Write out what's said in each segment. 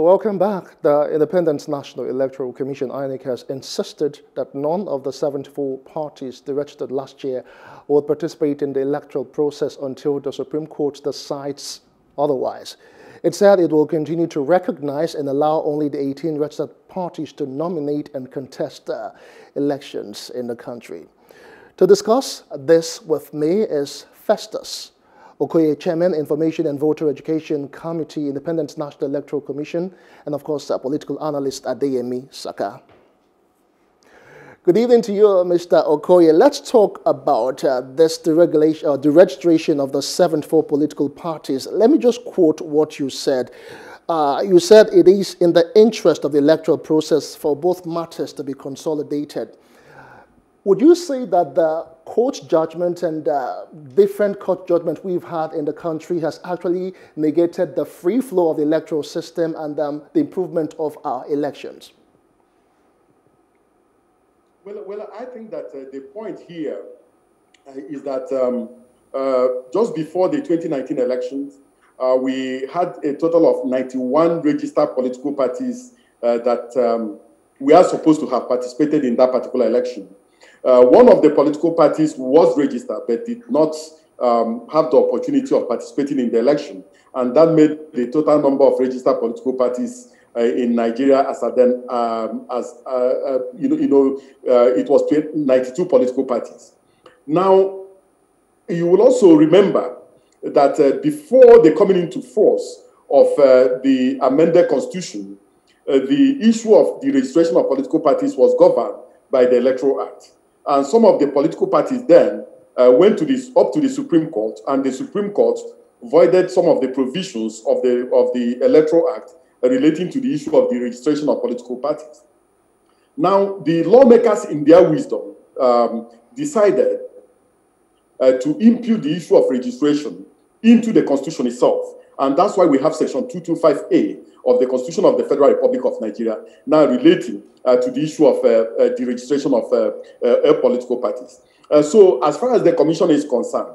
Welcome back. The Independent National Electoral Commission, INEC, has insisted that none of the 74 parties registered last year will participate in the electoral process until the Supreme Court decides otherwise. It said it will continue to recognize and allow only the 18 registered parties to nominate and contest uh, elections in the country. To discuss this with me is Festus Okoye, Chairman, Information and Voter Education Committee, Independent National Electoral Commission, and of course, a political analyst Adeyemi Saka. Good evening to you, Mr. Okoye. Let's talk about uh, this deregulation uh, the registration of the 74 political parties. Let me just quote what you said. Uh, you said it is in the interest of the electoral process for both matters to be consolidated. Would you say that the court judgment and uh, different court judgment we've had in the country has actually negated the free flow of the electoral system and um, the improvement of our elections? Well, well, I think that uh, the point here uh, is that um, uh, just before the 2019 elections, uh, we had a total of 91 registered political parties uh, that um, we are supposed to have participated in that particular election. Uh, one of the political parties was registered but did not um, have the opportunity of participating in the election. And that made the total number of registered political parties uh, in Nigeria as then um, as uh, uh, you know, you know it was 92 political parties. Now, you will also remember that before the coming into force of the amended constitution, the issue of the registration of political parties was governed by the Electoral Act. And some of the political parties then uh, went to this up to the Supreme Court, and the Supreme Court voided some of the provisions of the of the Electoral Act relating to the issue of the registration of political parties. Now, the lawmakers, in their wisdom, um, decided uh, to impute the issue of registration into the Constitution itself. And that's why we have Section 225A of the Constitution of the Federal Republic of Nigeria now relating uh, to the issue of uh, uh, the registration of uh, uh, political parties. Uh, so, as far as the Commission is concerned,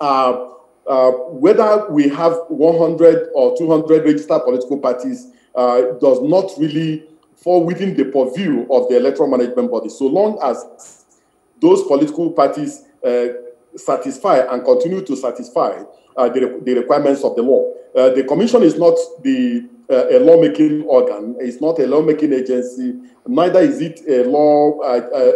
uh, whether we have 100 or 200 registered political parties uh, does not really fall within the purview of the electoral management body, so long as those political parties uh, satisfy and continue to satisfy uh, the, the, requirements of the law. Uh, the commission is not the uh, a lawmaking organ. It's not a lawmaking agency. Neither is it a law.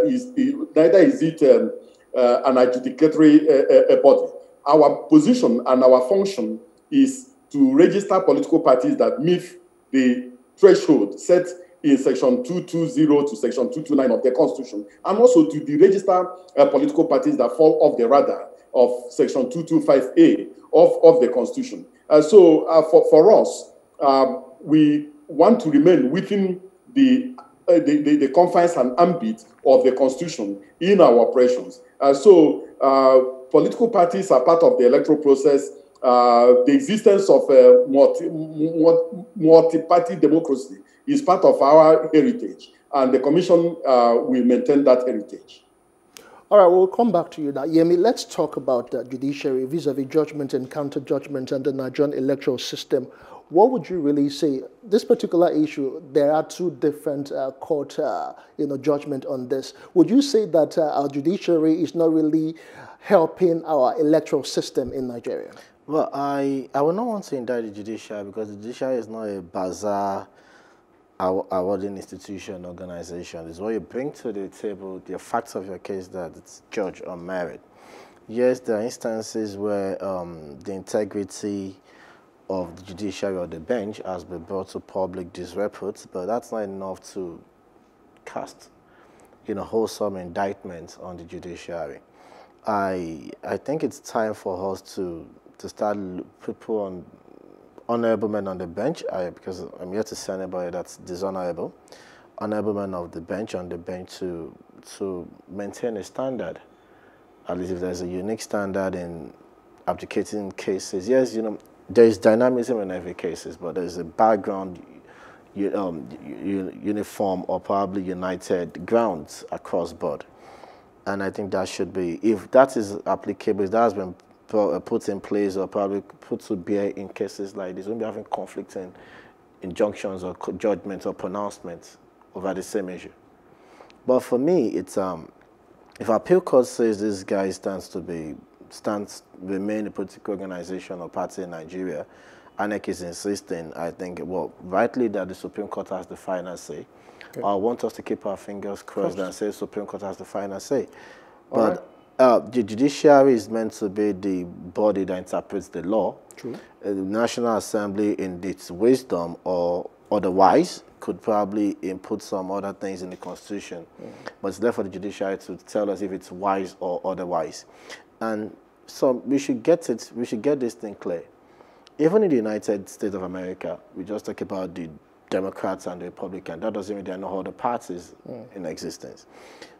is, neither is it um, an adjudicatory body our position and our function is to register political parties that meet the threshold set in section 220 to section 229 of the constitution and also to deregister uh, political parties that fall off the radar of section 225a of, of the constitution uh, so uh, for, for us um, we want to remain within the, uh, the, the, the, confines and ambit of the constitution in our operations uh, so uh, political parties are part of the electoral process. Uh, the existence of a multi, multi-party democracy is part of our heritage, and the Commission uh, will maintain that heritage. All right, we'll come back to you now. Yemi, let's talk about the judiciary vis-a-vis judgment and counter-judgment and the Nigerian electoral system. What would you really say? This particular issue, there are two different uh, court, uh, you know, judgment on this. Would you say that uh, our judiciary is not really helping our electoral system in Nigeria? Well, I, I would not want to indict the judiciary because the judiciary is not a bazaar awarding institution, organization. is what you bring to the table, the facts of your case that it's judged on merit. Yes, there are instances where um, the integrity of the judiciary or the bench has been brought to public disrepute, but that's not enough to cast you know, wholesome indictment on the judiciary. I I think it's time for us to to start people on honorable men on the bench. I, because I'm here to say anybody that's dishonorable, honorable men of the bench on the bench to to maintain a standard. At least if there's a unique standard in abdicating cases. Yes, you know there is dynamism in every cases, but there's a background. Um, uniform or probably united grounds across board. And I think that should be, if that is applicable, if that has been put in place or probably put to bear in cases like this, when we're having conflicting injunctions or judgments or pronouncements over the same issue. But for me, it's um, if appeal court says this guy stands to be stands remain a political organization or party in Nigeria, INEC is insisting, I think, well, rightly that the Supreme Court has the final say. Okay. I want us to keep our fingers crossed and say Supreme Court has the final say. But right. Uh, the judiciary is meant to be the body that interprets the law. True. Uh, the National Assembly, in its wisdom or otherwise, could probably input some other things in the Constitution. Mm. But it's left for the judiciary to tell us if it's wise or otherwise. And so we should get it, we should get this thing clear. Even in the United States of America, we just talk about the Democrats and Republicans. That doesn't mean there are no other parties mm. in existence.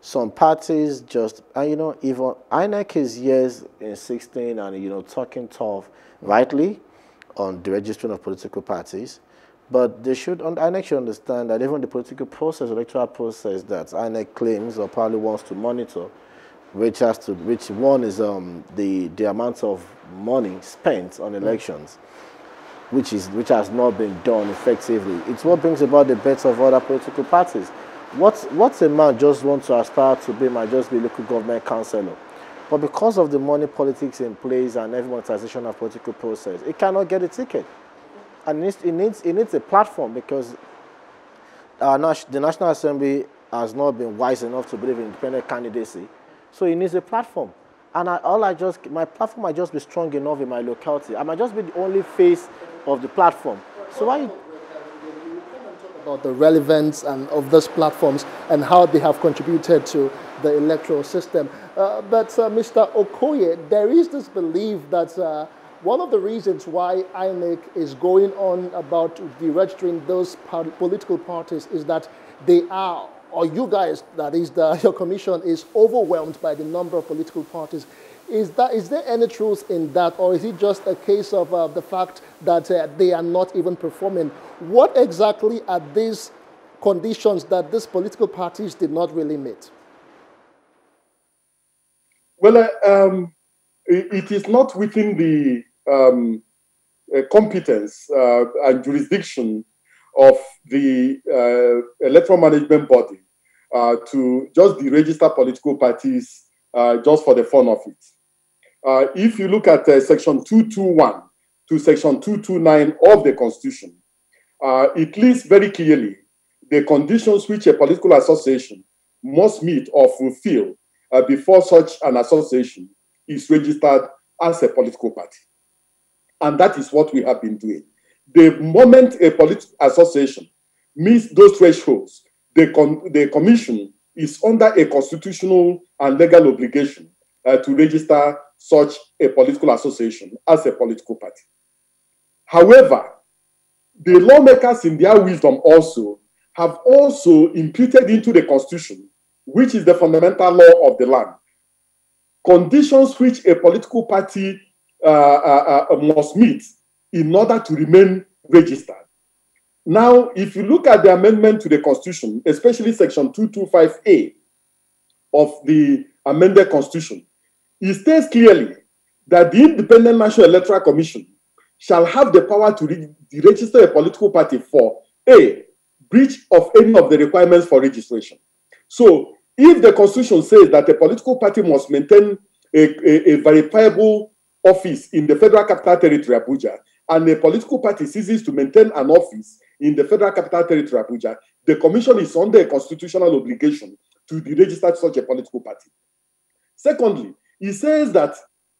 Some parties just, and you know, even INEC is years in 16 and, you know, talking tough, rightly, on the registering of political parties. But they should, INEC should understand that even the political process, electoral process that INEC claims or probably wants to monitor, which has to, which one is um, the, the amount of money spent on elections. Mm which, is, which has not been done effectively. It's what brings about the bets of other political parties. What's, what's a man just wants to aspire to be might just be local government councillor. But because of the money politics in place and every monetization of political process, it cannot get a ticket. And it needs, it needs, it needs a platform because uh, our, the National Assembly has not been wise enough to believe in independent candidacy. So it needs a platform. And I, all I just, my platform might just be strong enough in my locality. I might just be the only face of the platform. So why? About the relevance and of those platforms and how they have contributed to the electoral system. Uh, but uh, Mr. Okoye, there is this belief that uh, one of the reasons why INEC is going on about deregistering those political parties is that they are or you guys, that is the, your commission, is overwhelmed by the number of political parties. Is, that, is there any truth in that, or is it just a case of uh, the fact that uh, they are not even performing? What exactly are these conditions that these political parties did not really meet? Well, uh, um, it is not within the um, uh, competence uh, and jurisdiction of the uh, electoral management body to just deregister political parties uh, just for the fun of it. Uh, if you look at uh, section 221 to section 229 of the Constitution, uh, it lists very clearly the conditions which a political association must meet or fulfill before such an association is registered as a political party. And that is what we have been doing. The moment a political association meets those thresholds, the, con- the commission is under a constitutional and legal obligation uh, to register such a political association as a political party. However, the lawmakers in their wisdom also have also imputed into the constitution, which is the fundamental law of the land, conditions which a political party uh, uh, uh must meet in order to remain registered. Now, if you look at the amendment to the Constitution, especially Section 225A of the amended Constitution, it states clearly that the Independent National Electoral Commission shall have the power to re- register a political party for A, breach of any of the requirements for registration. So, if the Constitution says that a political party must maintain a, a, a verifiable office in the Federal Capital Territory, of Abuja, and a political party ceases to maintain an office in the Federal Capital Territory, of Abuja, the Commission is under a constitutional obligation to deregister such a political party. Secondly, he says that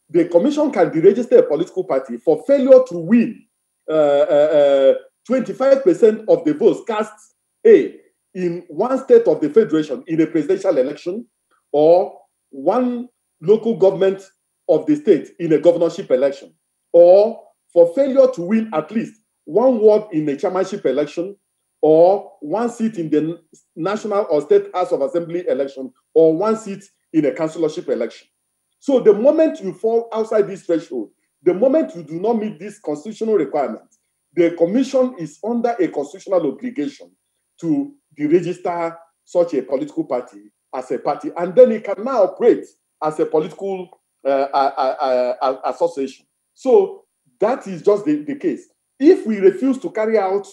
the Commission can deregister a political party for failure to win uh, uh, 25% uh, of the votes cast A in one state of the Federation in a presidential election or one local government of the state in a governorship election or for failure to win at least one ward in a chairmanship election or one seat in the national or state house of assembly election or one seat in a councillorship election. So the moment you fall outside this threshold, the moment you do not meet this constitutional requirement, the commission is under a constitutional obligation to deregister such a political party as a party, and then it can now operate as a political uh, uh, uh, association. So that is just the, the case. If we refuse to carry out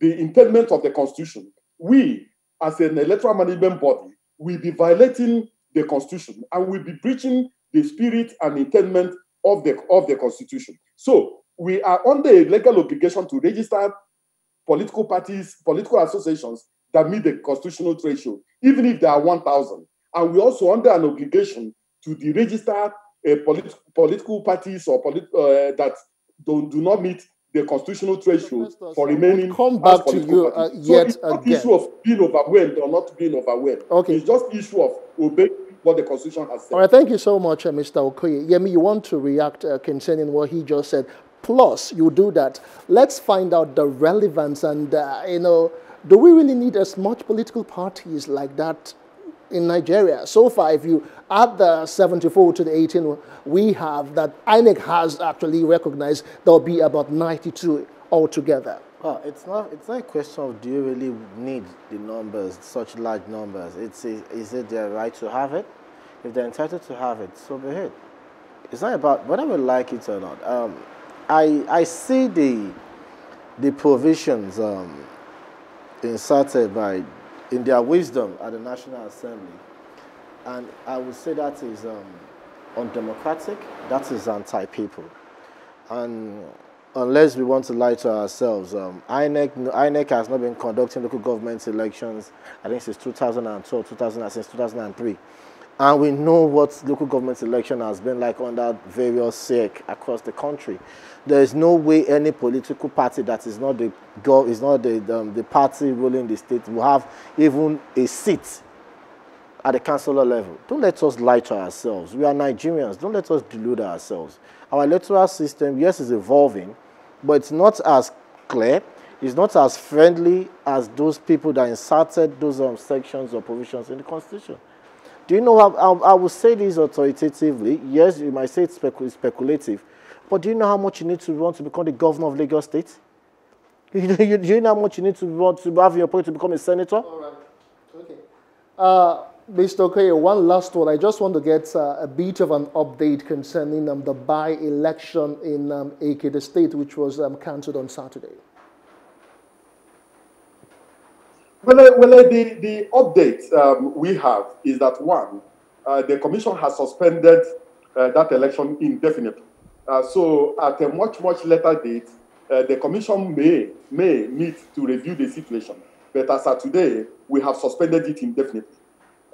the intent of the constitution, we, as an electoral management body, will be violating the constitution and will be breaching the spirit and intent of the, of the constitution. So we are under a legal obligation to register political parties, political associations that meet the constitutional threshold, even if there are 1,000. And we're also under an obligation to deregister uh, polit- political parties or polit- uh, that don't, do not meet the constitutional threshold for remaining. Come back to you uh, yet so it's not again. issue of being overwhelmed or not being overwhelmed. Okay. It's just issue of obeying what the constitution has said. All right, thank you so much, uh, Mr. Okoye. Yemi, you want to react uh, concerning what he just said. Plus, you do that. Let's find out the relevance and, uh, you know, do we really need as much political parties like that in Nigeria? So far, if you add the 74 to the 18 we have, that INEC has actually recognized there'll be about 92 altogether. Well, it's not. It's not a question of do you really need the numbers, such large numbers. It's a, is it their right to have it? If they're entitled to have it, so be it. It's not about whether we like it or not. Um, I I see the the provisions um, inserted by in their wisdom at the National Assembly, and I would say that is um, undemocratic. That is anti-people, and unless we want to lie to ourselves, um, INEC, INEC has not been conducting local government elections, I think since 2012, 2000, since 2003. And we know what local government election has been like under various SEC across the country. There is no way any political party that is not the, is not the, um, the party ruling the state will have even a seat at the councillor level. Don't let us lie to ourselves. We are Nigerians. Don't let us delude ourselves. Our electoral system, yes, is evolving, but it's not as clear, it's not as friendly as those people that inserted those um, sections or provisions in the Constitution. Do you know, how, I, I will say this authoritatively. Yes, you might say it's speculative, but do you know how much you need to run to become the governor of Lagos State? Do you, do you know how much you need to run to have your point to become a senator? All right. Okay. Uh, Mr. Okoye, one last one. I just want to get uh, a bit of an update concerning um, the by-election in um, State, which was um, cancelled on Saturday. Well, uh, well uh, the, the update um, we have is that one, uh, the commission has suspended uh, that election indefinitely. Uh, so at a much, much later date, the commission may, may meet to review the situation. But as of today, we have suspended it indefinitely.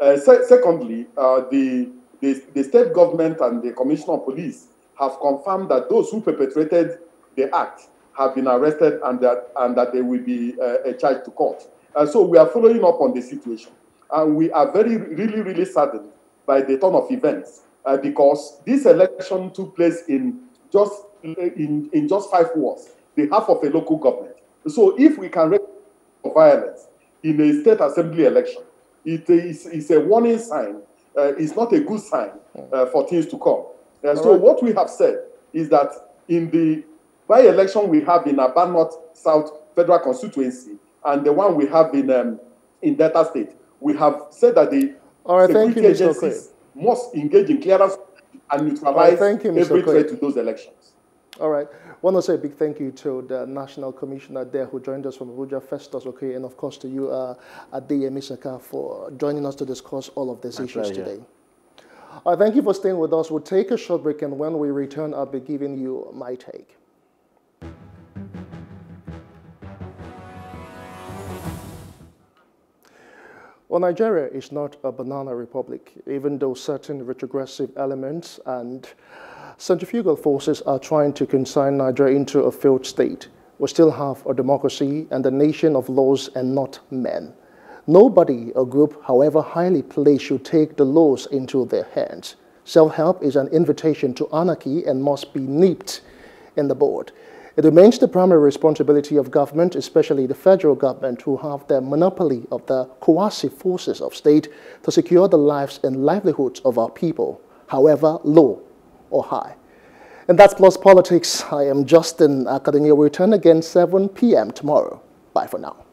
Se secondly, the, the, the state government and the commissioner of police have confirmed that those who perpetrated the act have been arrested and that, and that they will be charged to court. Uh, so we are following up on the situation. And we are very, really, really saddened by the turn of events uh, because this election took place in just, in, in just five wards, the half of a local government. So if we can violence in a state assembly election, it is it's a warning sign. Uh, it's not a good sign uh, for things to come. Uh, so right. what we have said is that in the by-election we have in Aba North South Federal Constituency, and the one we have in um, in Delta State, we have said that the All right, security you, agencies must engage in clearance and neutralize right, you, every threat to those elections. All right. I want to say a big thank you to the National Commissioner there who joined us from Abuja, Festus Okoye, and of course to you, uh, Adeyemi Saka, for joining us to discuss all of these My issues pleasure. today. All right, thank you for staying with us. We'll take a short break, and when we return, I'll be giving you my take. Well, Nigeria is not a banana republic, even though certain retrogressive elements and centrifugal forces are trying to consign Nigeria into a failed state. We still have a democracy and a nation of laws and not men. Nobody or group, however highly placed, should take the laws into their hands. Self-help is an invitation to anarchy and must be nipped in the bud. It remains the primary responsibility of government, especially the federal government, who have the monopoly of the coercive forces of state to secure the lives and livelihoods of our people, however low or high. And that's Plus Politics. I am Justin Akadonye. We return again 7 p.m. tomorrow. Bye for now.